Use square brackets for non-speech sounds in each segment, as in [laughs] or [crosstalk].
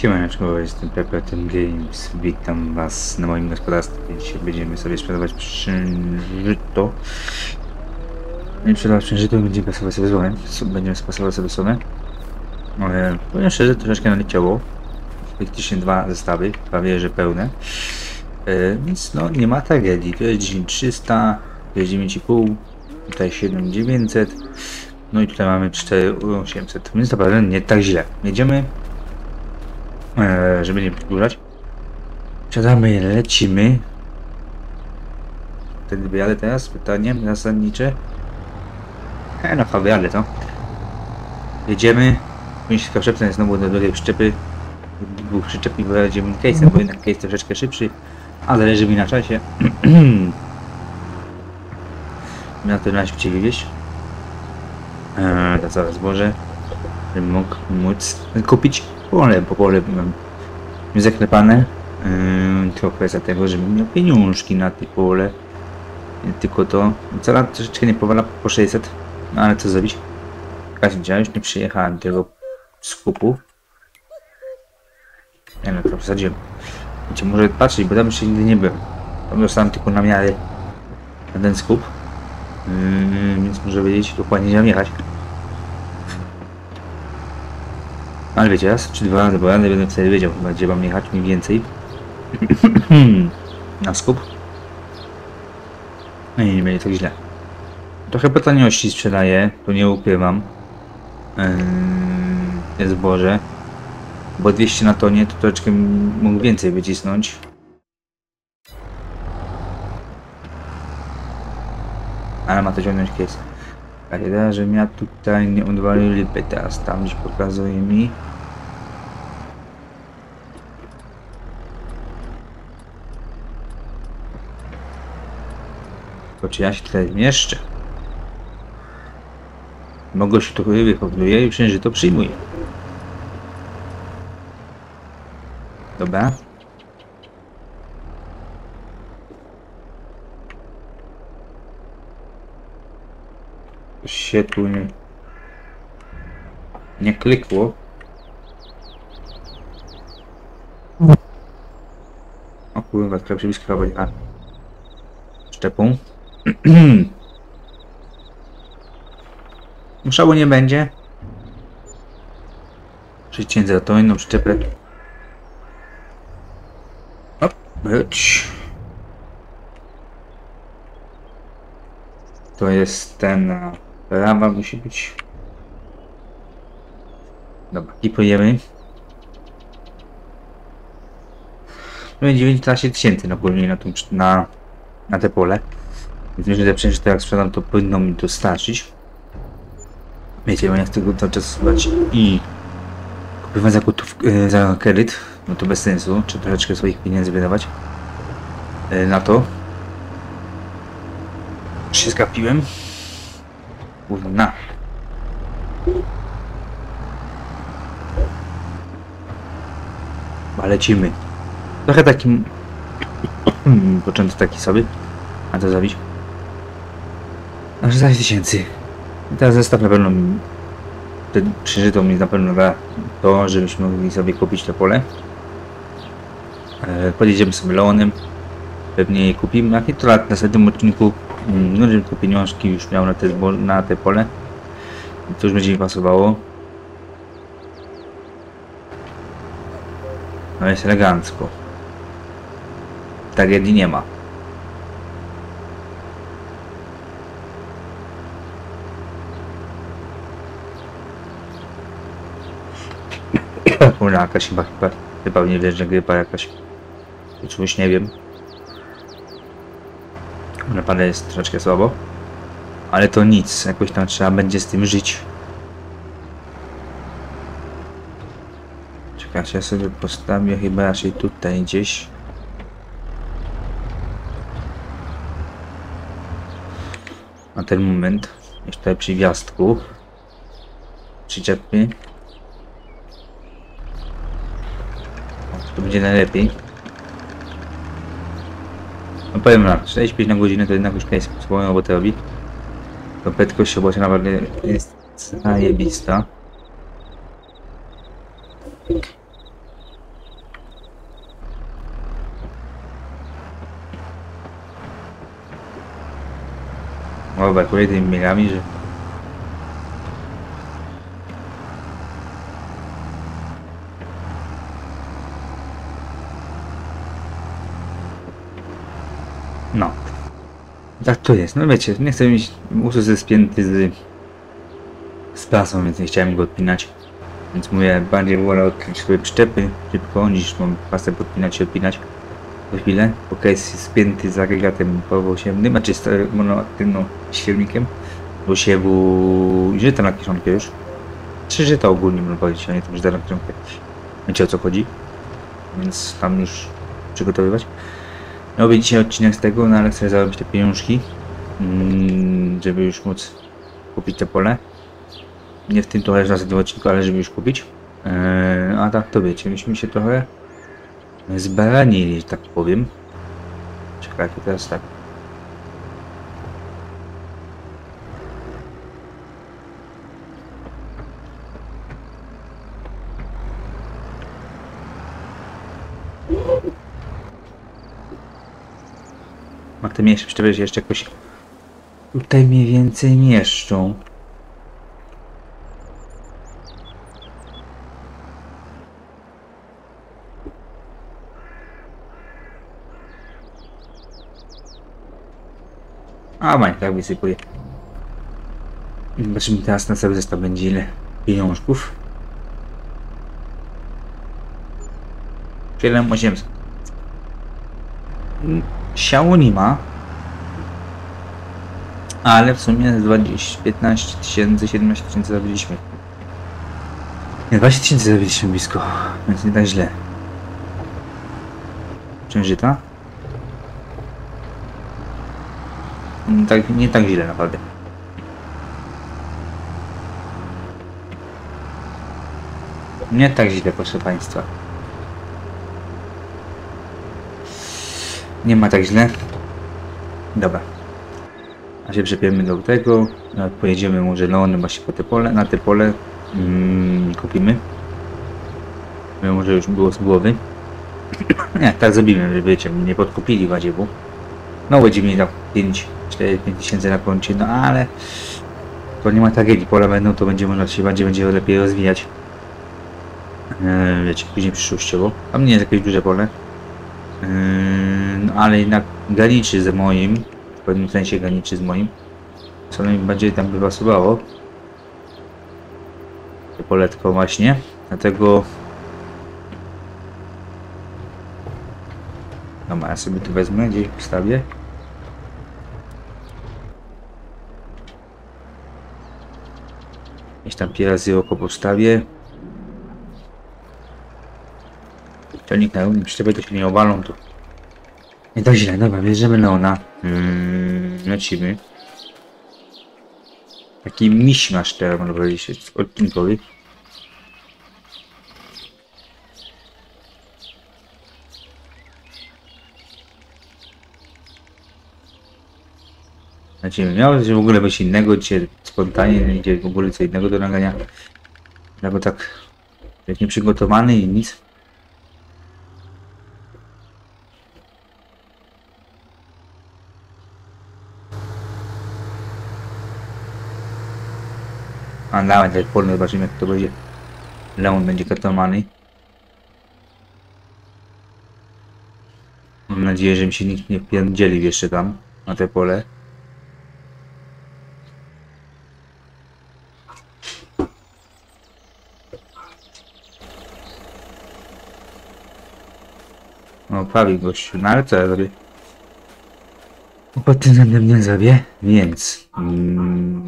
Siemaneczko, jestem Pepetem Games. Witam was na moim gospodarstwie. Dzisiaj będziemy sobie sprzedawać przynżyto. Nie sprzedawać przynżyto, będziemy pasować sobie złomem. Będziemy pasować sobie słomę. Ale powiem szczerze, troszeczkę naleciało. Faktycznie dwa zestawy, prawie że pełne. E, więc no, nie ma tragedii. To jest 10300, to jest 9,5, tutaj 7900. No i tutaj mamy 4800, więc naprawdę nie tak źle. Jedziemy e, żeby nie przedłużać. Siadamy, lecimy. Wtedy wyjadę teraz? Pytanie zasadnicze. E, no chyba wyjadę to. Jedziemy. Mińska przepnę znowu do drugiej przyczepy. Dwóch przyczep i wyjedziemy case'em, bo jednak case troszeczkę szybszy, ale leży mi na czasie. [clears throat] na to najszybciej wywieźć. Eee, to całe zboże, mógł móc kupić pole, po pole mam zaklepane. Yy, tylko kwestia tego, żebym miał pieniążki na te pole. Tylko to. Cena troszeczkę nie powala po 600, no ale co zrobić? Kasia, już nie przyjechałem tego skupu. Nie no, to wsadziłem. Wiecie, może patrzeć, bo tam jeszcze nigdy nie byłem. Tam dostałem tylko na miarę na ten skup. Yy, więc może wiedzieć dokładnie gdzie mam jechać. Ale wiecie, raz czy dwa razy, bo ja nie będę wtedy wiedział chyba, gdzie mam jechać mniej więcej. [clears throat] Na skup. No i nie będzie tak źle. Trochę po taniości sprzedaję, to nie ukrywam. Yy, zboże. Bo 200 na tonie to troszeczkę mógł więcej wycisnąć. Ale ma to ciągnąć kies. Ale że ja tutaj nie odwalił lipy teraz, tam gdzieś pokazuje mi. Czy ja się tutaj zmieszczę? Mogę się trochę wychowuje i że to przyjmuje. Dobra. Się tu nie... Nie klikło. O kurwa, trochę przybliska chyba szczepą. [clears throat] Szału nie będzie. 6000 za tą inną szczepę. Hop, być. To jest ten... Prawa musi być. Dobra, kipujemy. No i 19 tysięcy na na, na, na te pole. Więc myślę, że przecież to jak sprzedam, to powinno mi dostarczyć. Wiecie, bo nie chcę go cały czas słuchać i kupywać za, gotów, e, za kredyt, no to bez sensu, czy troszeczkę swoich pieniędzy wydawać e, na to. Się skapiłem. Kurna. Chyba lecimy. Trochę takim [clears throat] początek taki sobie. A to zabić. Aż 16 tysięcy. Teraz zestaw na pewno ten przeżyto mi na pewno da to, żebyśmy mogli sobie kupić to pole. E, podjedziemy sobie Leonem. Pewnie je kupimy. Jak to lat na następnym odcinku, mm, no żebym te pieniążki już miał na te, na te pole. To już będzie mi pasowało. No jest elegancko. Tragedii nie ma. Kurna, jakaś chyba, chyba, chyba nie wiesz, że grypa jakaś. Czegoś nie wiem. Naprawdę jest troszeczkę słabo. Ale to nic, jakoś tam trzeba będzie z tym żyć. Czekajcie, ja sobie postawię chyba raczej tutaj gdzieś. Na ten moment. Jeszcze przy gwiazdku. Przyczepy. będzie najlepiej. No powiem wam, 65 na godzinę to jednak już nie jest swoją robotę robi. To prędkość roboczy naprawdę jest zajebista. Dobra, kolejnymi milami, że Tak to jest. No wiecie, nie chcę mieć usus jest spięty z, z pasą, więc nie chciałem go odpinać. Więc mówię, bardziej wolę odkryć swoje przyczepy szybko, niż mam pasę podpinać i odpinać. Po chwilę, bo jest spięty z agregatem połowosiemnym, znaczy z monoaktywną silnikiem do siewu żyta na kieszonkę już. Trzy żyta ogólnie można powiedzieć, a nie tam żyta na kieszonkę. Wiecie o co chodzi. Więc tam już przygotowywać. Robię dzisiaj odcinek z tego, no ale chcę zarobić te pieniążki, mm, żeby już móc kupić te pole. Nie w tym trochę na tym odcinku, ale żeby już kupić. Eee, a tak to wiecie, myśmy się trochę zbaranili, że tak powiem. Czekajcie, teraz tak. Te przyczepy się jeszcze jakoś tutaj mniej więcej mieszczą. A mań, tak wysypuje. Zobaczymy teraz na cały zestaw będzie ile pieniążków. 7800. Siało nie ma. Ale w sumie 20, 15 tysięcy, 17 tysięcy zabiliśmy. Nie, 20 tysięcy zabiliśmy blisko, więc nie tak źle. Księżyta? Nie tak, nie tak źle naprawdę. Nie tak źle, proszę Państwa. Nie ma tak źle. Dobra. A się przepiemy do tego. No, Pojedziemy może Leonem właśnie po te pole. Na te pole mm, kupimy. Może już było z głowy. Nie, tak zrobimy, żeby wiecie, nie podkupili wadziewu. No będziemy mieli tam 5, 4, 5 tysięcy na koncie, no ale to nie ma tragedii, pola będą, to będzie można się bardziej będzie lepiej rozwijać. Eee, wiecie, później przyszłościowo. Tam nie jest jakieś duże pole. Eee, no ale jednak graniczy z moim, w pewnym sensie graniczy z moim. Co mi bardziej tam by pasowało. To poletko właśnie, dlatego Dobra, ja sobie tu wezmę, gdzieś postawię. Gdzieś tam pierwszy oko postawię. Ciągnik na równym przyczepie to się nie owalą tu. Nie tak źle, dobra, bierzemy Leona. Mm, lecimy. Taki miśmasz teraz można powiedzieć odcinkowy. Znaczy, miało coś w ogóle być innego, dzisiaj spontanie, nie idzie w ogóle co innego do nagrania. Ja bo tak, jak nieprzygotowany i nic. A nawet jak polny zobaczymy jak to będzie. Leon będzie katomany. Mam nadzieję, że mi się nikt nie wpierdzieli jeszcze tam, na te pole. No prawie gościu, no ale co ja zrobię? Pod tym względem nie zrobię, więc... Mm,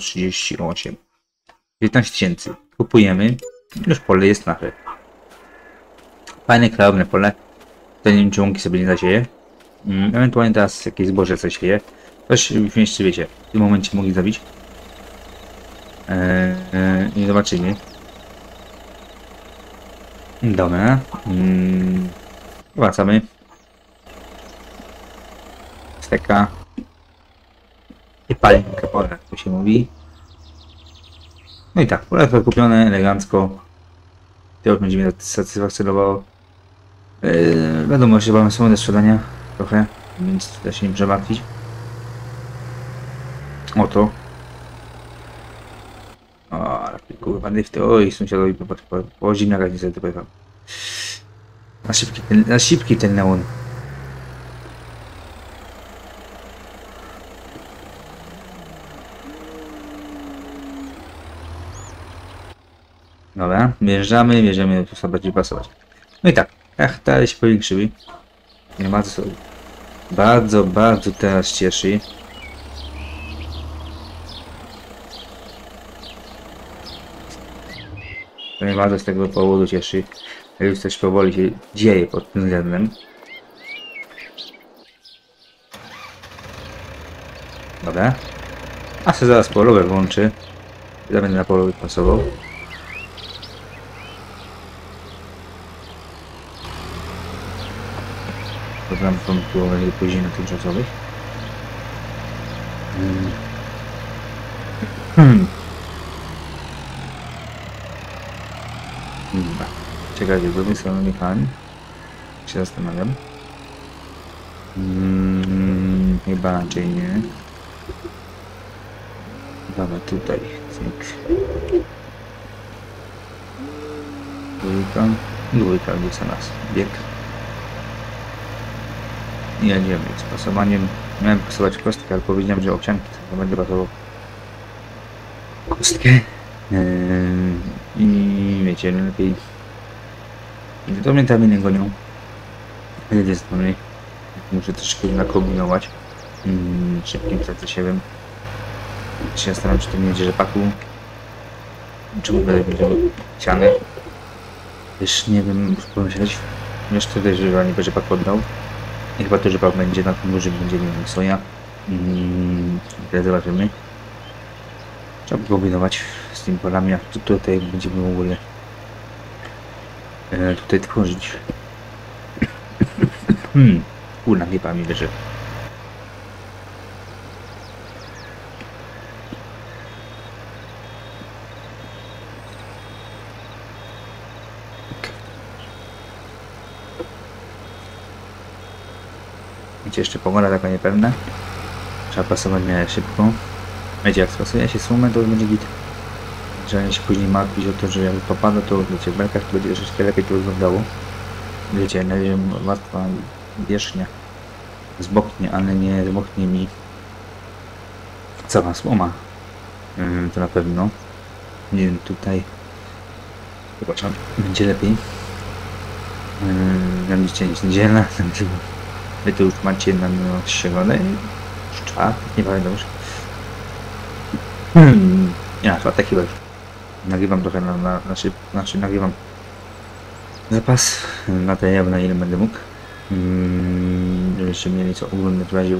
138. 15 tysięcy. Kupujemy. Już pole jest nasze. Fajne, klarowne pole. Czy łąki sobie nie zasieje. Mm, ewentualnie teraz jakieś zboże coś sieje. Też w mieście, wiecie, w tym momencie mogli zabić. Eee, I zobaczymy. Dobra. Mm, wracamy. Steka. Palinka pole, jak to się mówi. No i tak, pole kupione elegancko. To już będzie mnie satysfakcjonowało. Yy, wiadomo, że mamy do sprzedania. trochę, więc da się nim przemartwić. Oto. O, kurwa, lifty. Oj, sąsiadowi po, po, po zimniakach nie sobie dopycham. Na szybki ten, na szybki ten neon. Dobra, wjeżdżamy, wjeżdżamy, to sobie będzie pasować. No i tak, ach, dalej się powiększyły. Nie ma co. Bardzo, bardzo teraz cieszy. To mnie bardzo z tego powodu cieszy. Już coś powoli się dzieje pod tym względem. Dobra. A się zaraz polowe włączy. Ja będę na polowy pasował. Program kontrolować później na tymczasowych. Hmm. Hmm. Dobra. Czekajcie, z drugiej strony mechanik. Się zastanawiam. Hmm, chyba raczej nie. Dobra, tutaj. Cyk. Dwójka. Dwójka, gdzie nas? Bieg. I jedziemy z pasowaniem. Miałem pasować kostkę, ale powiedziałem, że owsianki to będę pasował kostkę. Yy, I wiecie, lepiej. To mnie tam nie gonią. Z jednej strony muszę troszkę nakombinować. Mm, szybkim CC7. Się zastanawiam, czy to nie będzie rzepaku. Czy będę miał ciany. Też nie wiem, muszę pomyśleć. Jeszcze wtedy, że nie będzie rzepak oddał. I chyba to rzepak będzie na tym dużym, będzie nie wiem, soja. Mm, zobaczymy. Trzeba kombinować z tymi polami, tu- tutaj będziemy w ogóle e, tutaj tworzyć. Hmm, kurna, chyba mi wyszedł. Wiecie, jeszcze pogoda taka niepewna. Trzeba pasować miarę szybko. Wiecie, jak spasuje się sumę, to będzie git. Trzeba się później martwić o to, że jak popada, to wiecie, w belkach to będzie troszeczkę lepiej to wyglądało. Wiecie, na razie warstwa wierzchnia zboknie, ale nie zboknie mi cała słoma. Ym, to na pewno. Nie wiem, tutaj zobaczam, będzie lepiej. Yy, jest niedziela, także wy to już macie na już czwartek, nie pamiętam już. Hmm, ja, chyba już. Nagrywam trochę na, na, na szyb, znaczy nagrywam zapas materiału na ile będę mógł. Mm, żebyście mieli co oglądać w razie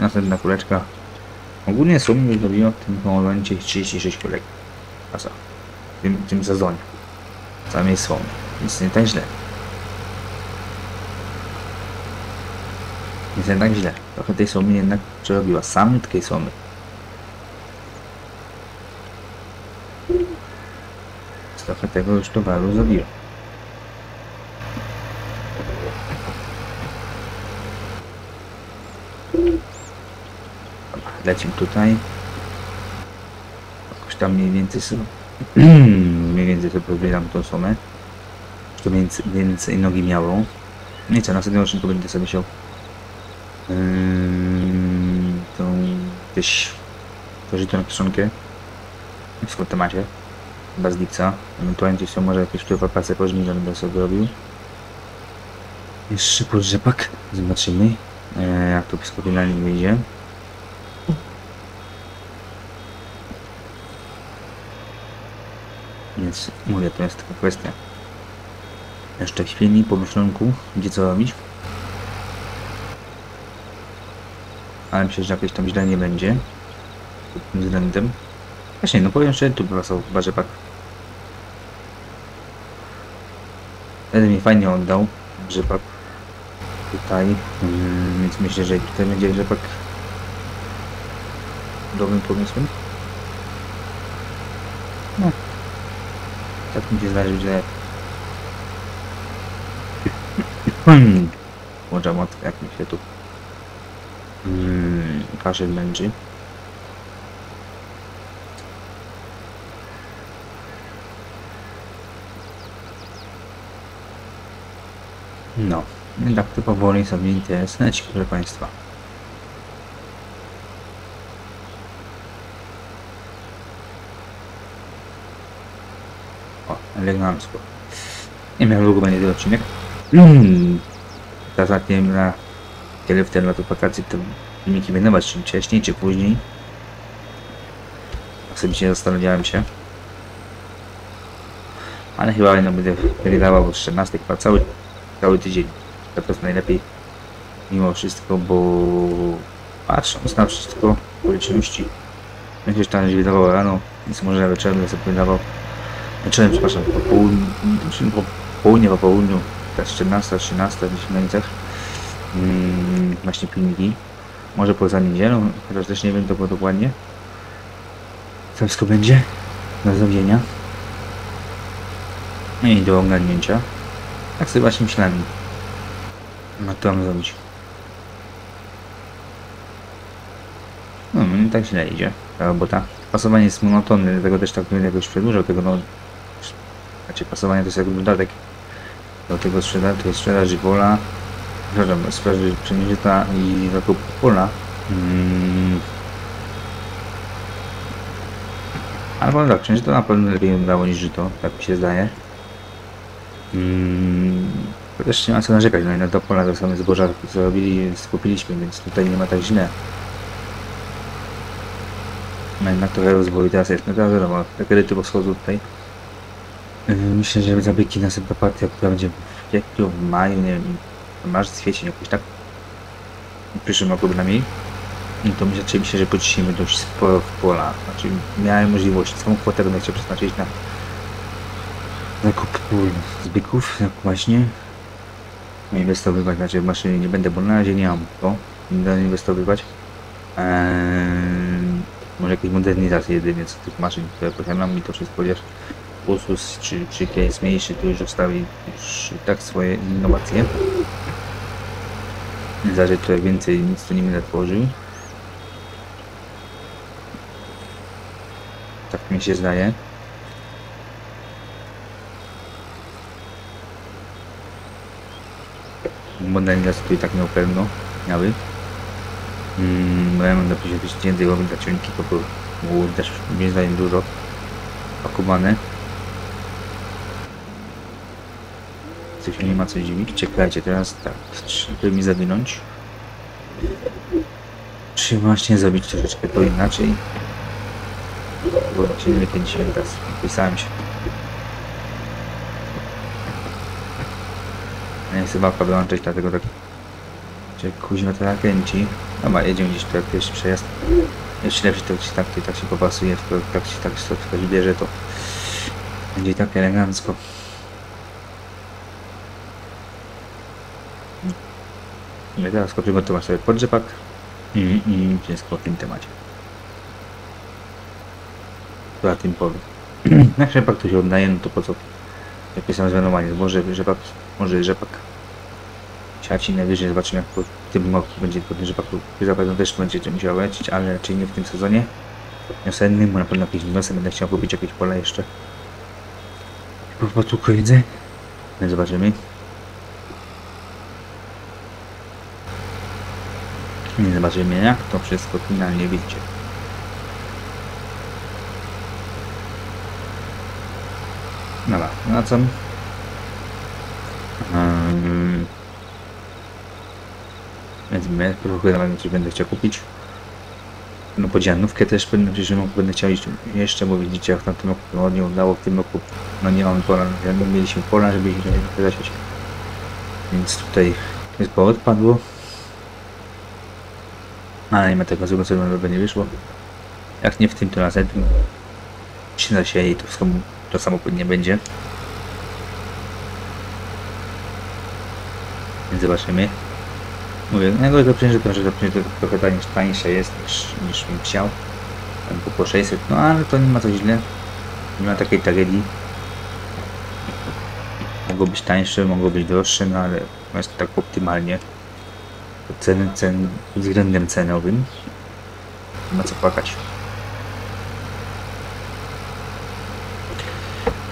Następna kuleczka. Ogólnie sum już zrobiła w tym momencie 36 kulek. A co? W tym, w tym sezonie. Sam jest słom. Nic nie tak źle. Nie tak źle. Trochę tej somy jednak przerobiła. Samiutkiej somy. Trochę tego już towaru zrobiła. Lecimy tutaj. Jakoś tam mniej więcej są. Mniej więcej to pobieram tą somę. To więcej, więcej nogi miało. I co, następnym odcinku będę sobie się yy, tą gdzieś tworzyć tą kieszonkę w tym temacie Bazdica. Ewentualnie gdzieś są może jakieś wpływa pasy pożniwne będę sobie robił. Jeszcze podrzepak. Zobaczymy e, jak to wszystko finalnie wyjdzie. Więc mówię, to jest taka kwestia. Jeszcze chwili pomyślunku, gdzie co robić. Ale myślę, że jakieś tam źle nie będzie. Pod tym względem. Właśnie, no powiem szczerze, tu wracał chyba rzepak. Wtedy mi fajnie oddał rzepak tutaj, więc myślę, że tutaj będzie rzepak dobrym pomysłem. Mi się zdaje, że... [laughs] Może mocno jak mi się tu... Hmm, kaszel męczy. No, tak to powoli sobie interesujecie, proszę Państwa. O, elegancko. Nie miałem długo będzie ten odcinek. Mm. Teraz nie wiem na kiedy w ten w wakacji to filmiki będą dawać, czy wcześniej, czy później. Osobiście zastanawiałem się. Ale chyba no, będę wydawał od 14 chyba cały, cały tydzień. To jest najlepiej mimo wszystko, bo patrząc na wszystko okoliczności będzie się tam wydawało rano, więc może wieczorem sobie wydawał wieczorem, przepraszam, po południu, znaczy po południu, po południu, teraz 14, 13, gdzieś w granicach mm, właśnie filmiki. Może poza niedzielą, chociaż też nie wiem to dokładnie. Co wszystko będzie do zrobienia. No i do ogarnięcia. Tak sobie właśnie myślałem. No to mam zrobić. No, nie tak źle idzie ta robota. Pasowanie jest monotonne, dlatego też tak bym jakoś przedłużał tego, no... Znaczy pasowanie to jest jakby dodatek do tego sprzeda to jest sprzedaż pola, przepraszam, sprzedaż pszeniczyta i zakup pola. Hmm. Albo tak, pszeniczyta na pewno lepiej wyglądało niż żyto, tak mi się zdaje. Hmm. Chociaż nie ma co narzekać, no i na to pola to same zboża zrobili, skupiliśmy, więc tutaj nie ma tak źle. No jednak trochę rozwoju teraz jest, no teraz wiadomo, te kredyty wschodzą tutaj. Yy, Myślę, że zabiegi następna partia, która będzie w kwietniu, w maju, nie wiem, w marzec, kwiecień jakoś tak. W przyszłym roku bynajmniej. I to myślę, myślę, że pocisimy dość sporo w pola. Znaczy miałem możliwość, całą kwotę będę chciał przeznaczyć na zakup zbyków, tak właśnie. Inwestowywać, znaczy w maszyny nie będę, bo na razie nie mam to. Nie będę inwestowywać. Eee, może jakieś modernizacje jedynie co tych maszyn, które posiadam i to wszystko chociaż Ursus czy, czy jest mniejszy, to już zostawi już tak swoje innowacje. Zależy trochę więcej, nic tu nie będę tworzył. Tak mi się zdaje. Modernizacje tu i tak miał pewno, miały. Mm, bo ja mam napisać łowy dla ciągniki, to było też moim zdaniem dużo pakowane. Się nie ma co dziwić. Czekajcie, teraz tak, żeby mi zawinąć. Czy właśnie zrobić troszeczkę to inaczej? Bo się nie kręciłem teraz, pisałem się. Nie chcę babka wyłączyć, dlatego tak... Czy kuźno to nakręci? Dobra, jedziemy gdzieś tutaj pierwszy przejazd. Jeśli lepszy to ci tak, to tak się popasuje, tylko tak się tak się ktoś bierze, to będzie tak elegancko. Teraz tylko przygotować sobie podrzepak i, i wszystko w tym temacie. Poza tym powiem. [clears throat] Jak rzepak to się oddaje, no to po co? Jak jest zmianowanie, może rzepak, może rzepak siaci najwyżej zobaczymy jak po tym roku będzie pod rzepaku zapewne też będzie musiał lecieć, ale raczej nie w tym sezonie wiosennym, bo na pewno jakieś wniosek będę chciał kupić jakieś pola jeszcze. Po prostu widzę. No zobaczymy. Nie zobaczymy jak to wszystko finalnie widzicie. Dobra, wracam. Um, więc próbuję coś będę chciał kupić. No podzianówkę też w przyszłym roku będę chciał jeszcze, bo widzicie jak w tamtym roku no, nie udało w tym roku. No nie mamy pola, no, mieliśmy pola, żeby ich zasiać. Więc tutaj wszystko odpadło. Ale nie ma tego złego, co by nie wyszło. Jak nie w tym, to następnym się zasieje i to, samo, to samo nie będzie. Więc zobaczymy. Mówię, najgorsze to że to, że to trochę tańsze, jest niż, niż bym chciał. Tam po 600, no ale to nie ma co źle. Nie ma takiej tragedii. Mogło być tańsze, mogło być droższe, no ale jest to tak optymalnie. Ceny, cen, pod względem cenowym. Nie ma co płakać.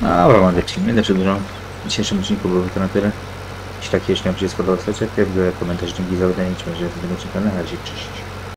Dobra, lecimy, nie przedłużam. W dzisiejszym odcinku było to na tyle. Jeśli tak jeśli Wam się spodobał, stacie, komentarz, dzięki za oglądanie, czy może w tym odcinku na razie, cześć.